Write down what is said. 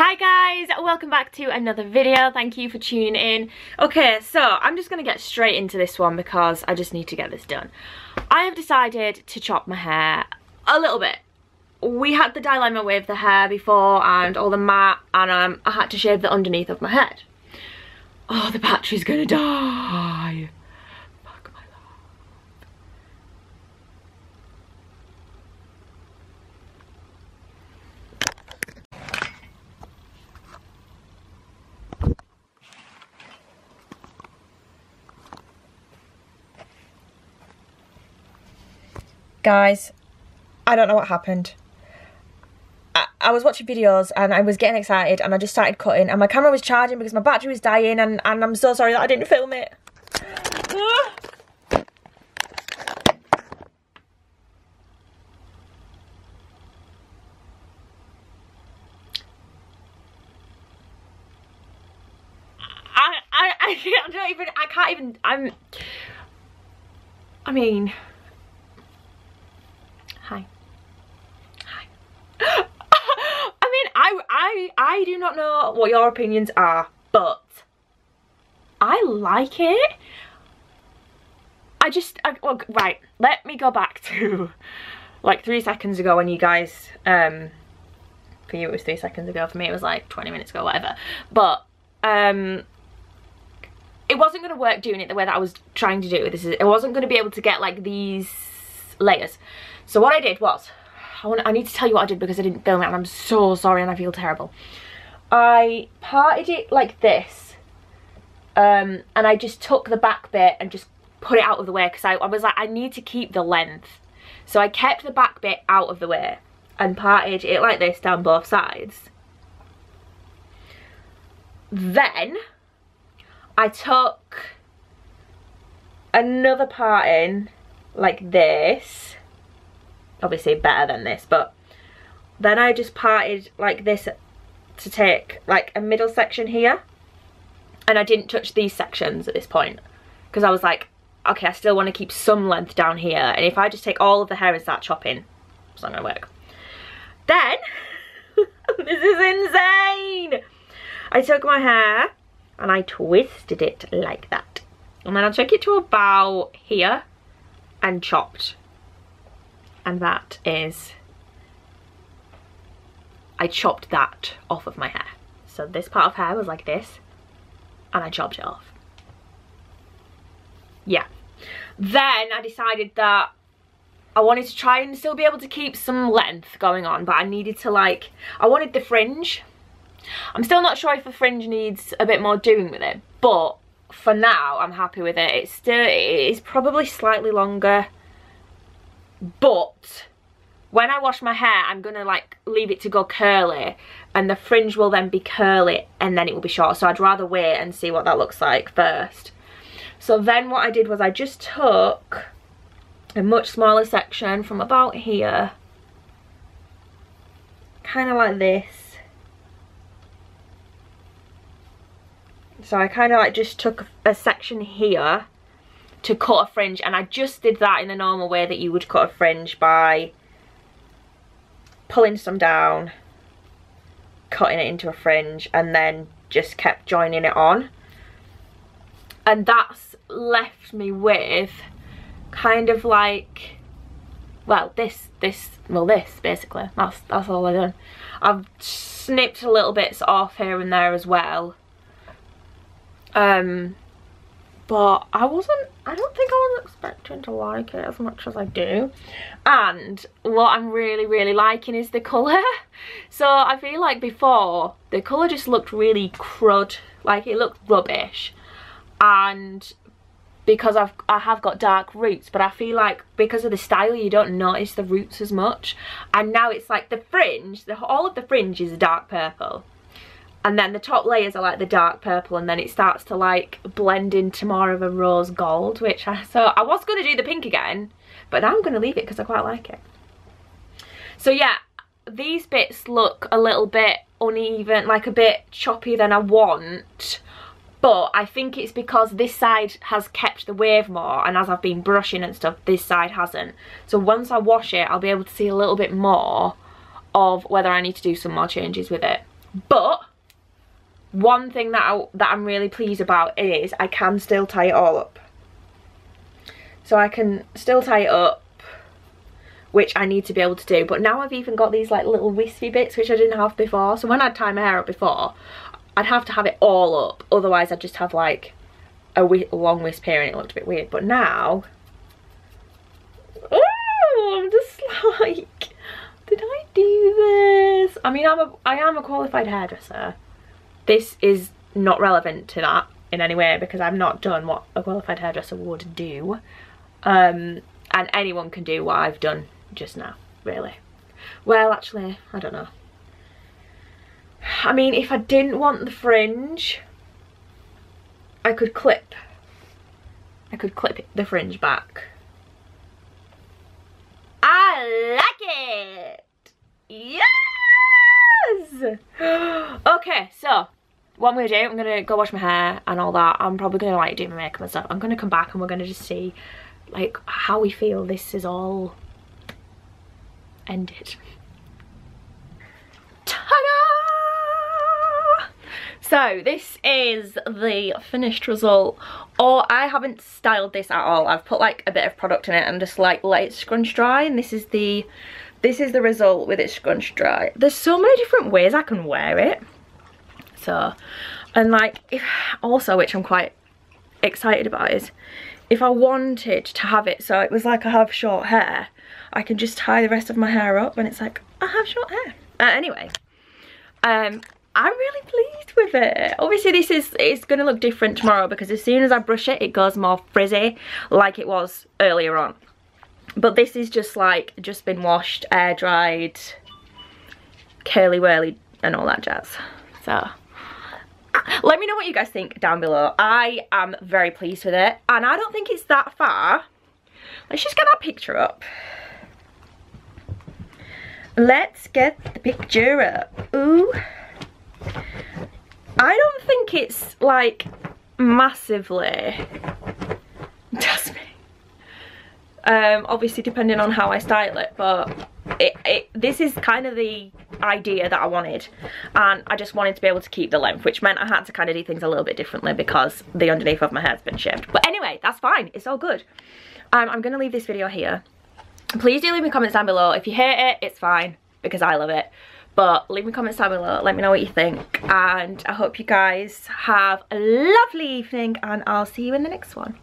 Hi guys, welcome back to another video. Thank you for tuning in. Okay, so I'm just to get straight into this one because I just need to get this done. I have decided to chop my hair a little bit. We had the dilemma with the hair before and all the mat and um, I had to shave the underneath of my head. Oh, the battery's gonna die. Guys i don't know what happened I, was watching videos and I was getting excited and I just started cutting and my camera was charging because my battery was dying and, and I'm so sorry that I didn't film it. I I, I don't even, I can't even, I'm, I mean, Hi. Hi. I mean, I, do not know what your opinions are, but I like it. I just, I, well, right, let me go back to like three seconds ago when you guys, um, for you it was three seconds ago, for me it was like 20 minutes ago, whatever. But, um, it wasn't going to work doing it the way that I was trying to do it. This is, it wasn't going to be able to get like these layers. So what I did was, I, want, I need to tell you what I did because I didn't film it and I'm so sorry and I feel terrible. I parted it like this um, and I just took the back bit and just put it out of the way because I, I was like, I need to keep the length. So I kept the back bit out of the way and parted it like this down both sides. Then I took another part in like this obviously better than this but then I just parted like this to take like a middle section here. And I didn't touch these sections at this point because I was like okay I still want to keep some length down here and if I just take all of the hair and start chopping it's not gonna work. Then this is insane! I took my hair and I twisted it like that. And then I took it to about here and chopped and that is I chopped that off of my hair. So this part of hair was like this and I chopped it off. Yeah. Then I decided that I wanted to try and still be able to keep some length going on but I needed to like I wanted the fringe. I'm still not sure if the fringe needs a bit more doing with it but for now I'm happy with it. It's still it is probably slightly longer but when I wash my hair I'm gonna like leave it to go curly and the fringe will then be curly and then it will be short. So I'd rather wait and see what that looks like first. So then what I did was I just took a much smaller section from about here kind of like this. So I kind of like just took a section here to cut a fringe and I just did that in the normal way that you would cut a fringe by pulling some down cutting it into a fringe and then just kept joining it on. And that's left me with kind of like well this this well this basically. That's that's all I've done. I've snipped a little bits off here and there as well. Um but I wasn't, I don't think I was expecting to like it as much as I do. And what I'm really, really liking is the colour. So I feel like before, the colour just looked really crud, like it looked rubbish. And because I've, I have got dark roots, but I feel like because of the style, you don't notice the roots as much. And now it's like the fringe, the, all of the fringe is dark purple and then the top layers are like the dark purple and then it starts to like blend into more of a rose gold which I so I was going to do the pink again but now I'm going to leave it because I quite like it. So yeah these bits look a little bit uneven like a bit choppy than I want but I think it's because this side has kept the wave more and as I've been brushing and stuff this side hasn't. So once I wash it I'll be able to see a little bit more of whether I need to do some more changes with it. But one thing that, I, that I'm really pleased about is I can still tie it all up. So I can still tie it up which I need to be able to do. But now I've even got these like little wispy bits, which I didn't have before. So when I'd tie my hair up before, I'd have to have it all up. Otherwise I'd just have like a long wisp here and it looked a bit weird. But now, oh, I'm just like, did I do this? I mean, I'm a, I am a qualified hairdresser. This is not relevant to that in any way because I've not done what a qualified hairdresser would do. Um, and anyone can do what I've done just now, really. Well, actually, I don't know. I mean, if I didn't want the fringe, I could clip. I could clip the fringe back. I like it! Yes! okay, so what I'm gonna do, I'm gonna go wash my hair and all that. I'm probably gonna like do my makeup and stuff. I'm gonna come back and we're gonna just see like how we feel this is all ended. Ta-da! So this is the finished result. Or I haven't styled this at all. I've put like a bit of product in it and just like let it scrunch dry. And this is the this is the result with it scrunch dry. There's so many different ways I can wear it. So, and like, if, also, which I'm quite excited about is, if I wanted to have it so it was like I have short hair, I can just tie the rest of my hair up and it's like, I have short hair. Uh, anyway, um, I'm really pleased with it. Obviously this is, it's gonna look different tomorrow because as soon as I brush it, it goes more frizzy like it was earlier on. But this is just like, just been washed, air dried, curly whirly and all that jazz. So let me know what you guys think down below. I am very pleased with it. And I don't think it's that far. Let's just get that picture up. Let's get the picture up. Ooh. I don't think it's like massively just me. Um, obviously depending on how I style it, but it, it, this is kind of the idea that I wanted and I just wanted to be able to keep the length which meant I had to kind of do things a little bit differently because the underneath of my hair's been shaved. But anyway that's fine. It's all good. Um, I'm gonna leave this video here. Please do leave me comments down below. If you hate it it's fine because I love it. But leave me comments down below. Let me know what you think. And I hope you guys have a lovely evening and I'll see you in the next one